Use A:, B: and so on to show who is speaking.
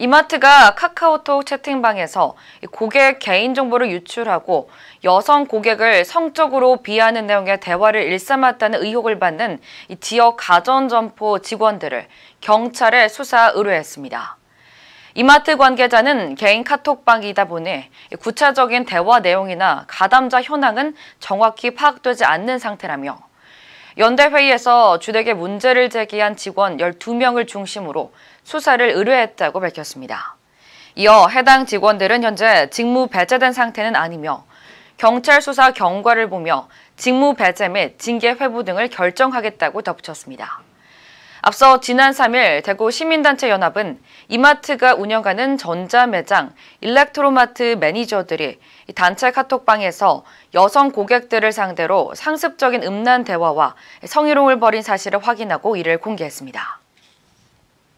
A: 이마트가 카카오톡 채팅방에서 고객 개인정보를 유출하고 여성 고객을 성적으로 비하하는 내용의 대화를 일삼았다는 의혹을 받는 지역 가전점포 직원들을 경찰에 수사 의뢰했습니다. 이마트 관계자는 개인 카톡방이다 보니 구체적인 대화 내용이나 가담자 현황은 정확히 파악되지 않는 상태라며 연대 회의에서 주택에 문제를 제기한 직원 12명을 중심으로 수사를 의뢰했다고 밝혔습니다. 이어 해당 직원들은 현재 직무 배제된 상태는 아니며 경찰 수사 경과를 보며 직무 배제 및 징계 회부 등을 결정하겠다고 덧붙였습니다. 앞서 지난 3일 대구 시민단체 연합은 이마트가 운영하는 전자매장 일렉트로마트 매니저들이 단체 카톡방에서 여성 고객들을 상대로 상습적인 음란 대화와 성희롱을 벌인 사실을 확인하고 이를 공개했습니다.